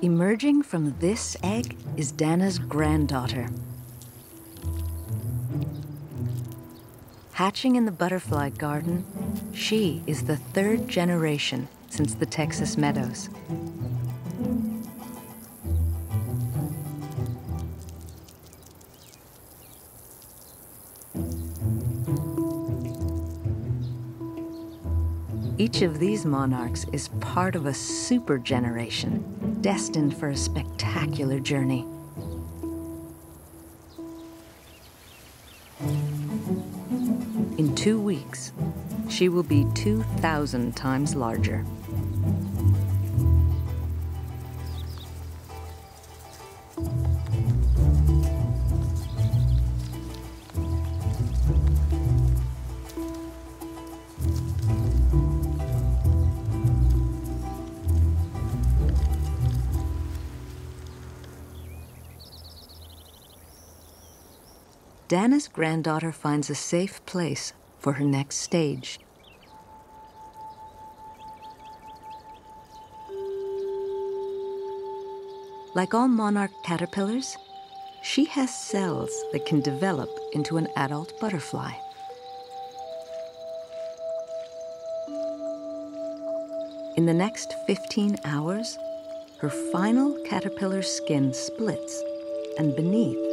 Emerging from this egg is Dana's granddaughter. Hatching in the butterfly garden, she is the third generation since the Texas meadows. Each of these monarchs is part of a super generation destined for a spectacular journey. In two weeks, she will be 2,000 times larger. Dana's granddaughter finds a safe place for her next stage. Like all monarch caterpillars, she has cells that can develop into an adult butterfly. In the next 15 hours, her final caterpillar skin splits, and beneath,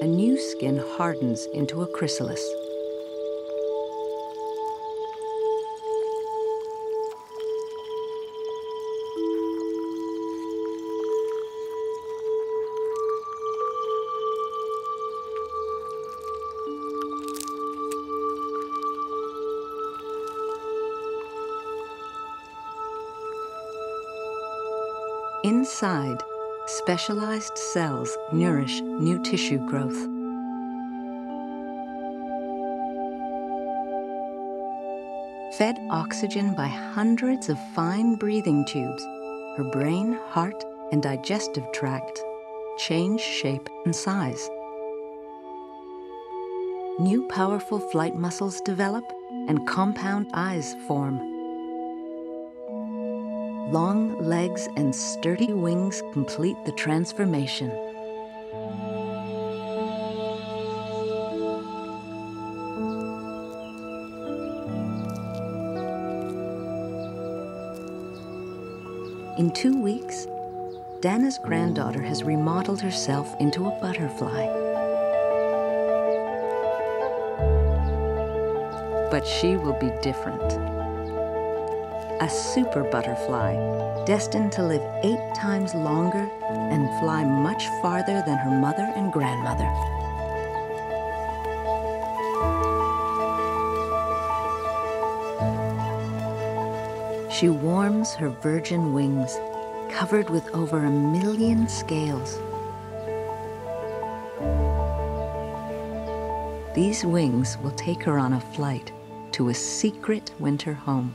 a new skin hardens into a chrysalis. Inside, specialized cells nourish new tissue growth. Fed oxygen by hundreds of fine breathing tubes, her brain, heart, and digestive tract change shape and size. New powerful flight muscles develop and compound eyes form. Long legs and sturdy wings complete the transformation. In two weeks, Dana's granddaughter has remodeled herself into a butterfly. But she will be different. A super butterfly, destined to live eight times longer and fly much farther than her mother and grandmother. She warms her virgin wings, covered with over a million scales. These wings will take her on a flight to a secret winter home.